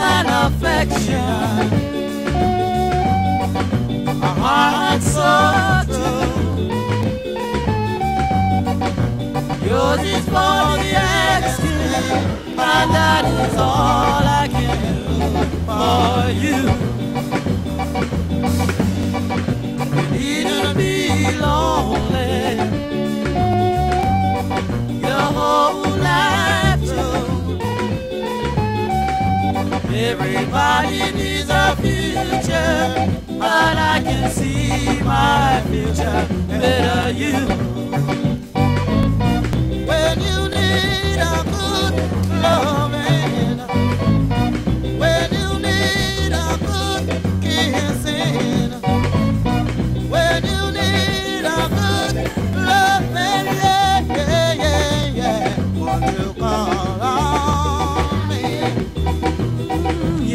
and affection. A heart so true. Yours is for the asking, and that is all I can do for you. You need to be lonely Everybody needs a future, but I can see my future better you.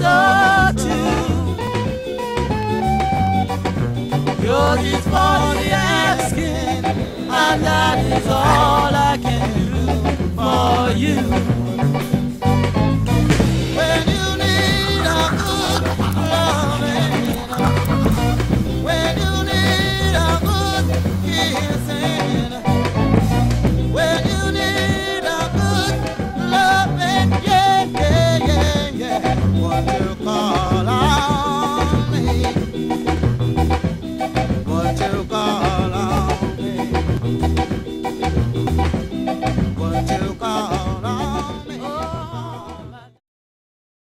So too, Yours is only asking, and that is all I can do for you. what you call